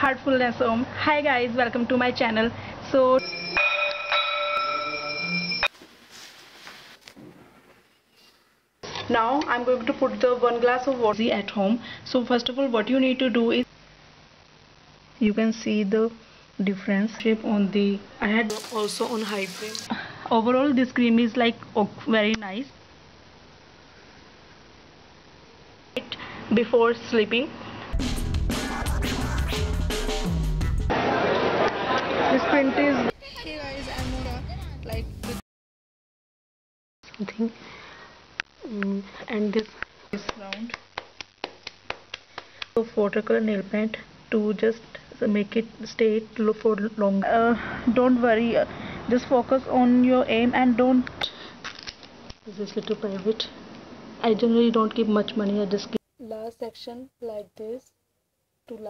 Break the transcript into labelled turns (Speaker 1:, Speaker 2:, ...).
Speaker 1: Heartfulness OM. Hi guys welcome to my channel. So now i'm going to put the one glass of water at home. So first of all what you need to do is you can see the difference shape on the i had also on high flame overall this cream is like oh, very nice. Before sleeping print is
Speaker 2: Hey guys, I'm Nora. Like
Speaker 1: something. Mm, and this is round. So watercolor nail paint to just make it stay for long. Uh, don't worry. Uh, just focus on your aim and don't this is little private. I generally don't keep much money. I just keep
Speaker 2: last section like this to